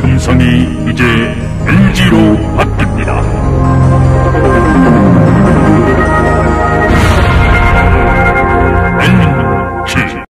삼성이 이제 LG로 바뀌었다.